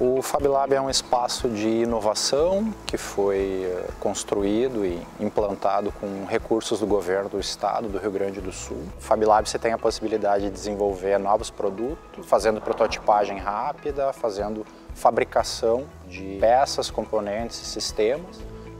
O FabLab é um espaço de inovação que foi eh, construído e implantado com recursos do governo do estado do Rio Grande do Sul. No FabLab você tem a possibilidade de desenvolver novos produtos, fazendo prototipagem rápida, fazendo fabricação de peças, componentes e sistemas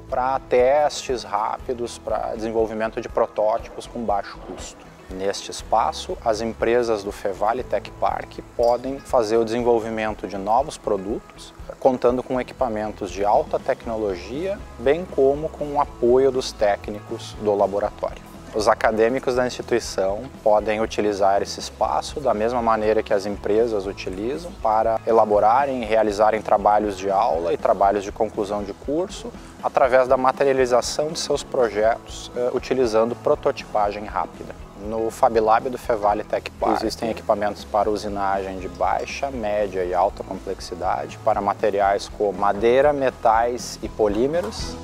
para testes rápidos, para desenvolvimento de protótipos com baixo custo. Neste espaço, as empresas do Fevale Tech Park podem fazer o desenvolvimento de novos produtos, contando com equipamentos de alta tecnologia, bem como com o apoio dos técnicos do laboratório. Os acadêmicos da instituição podem utilizar esse espaço da mesma maneira que as empresas utilizam para elaborarem e realizarem trabalhos de aula e trabalhos de conclusão de curso através da materialização de seus projetos eh, utilizando prototipagem rápida. No FabLab do Fevale Tech Park. Existem equipamentos para usinagem de baixa, média e alta complexidade para materiais como madeira, metais e polímeros,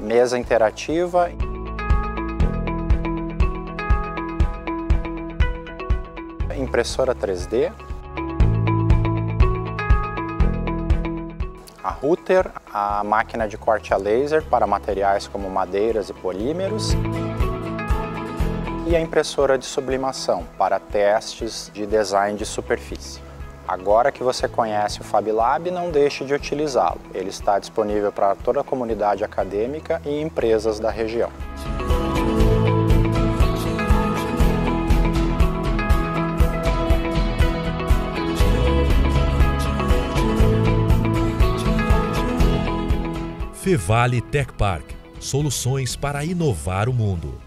mesa interativa, impressora 3D, a router, a máquina de corte a laser para materiais como madeiras e polímeros, e a impressora de sublimação para testes de design de superfície. Agora que você conhece o FabLab, não deixe de utilizá-lo. Ele está disponível para toda a comunidade acadêmica e empresas da região. Fevale Tech Park soluções para inovar o mundo.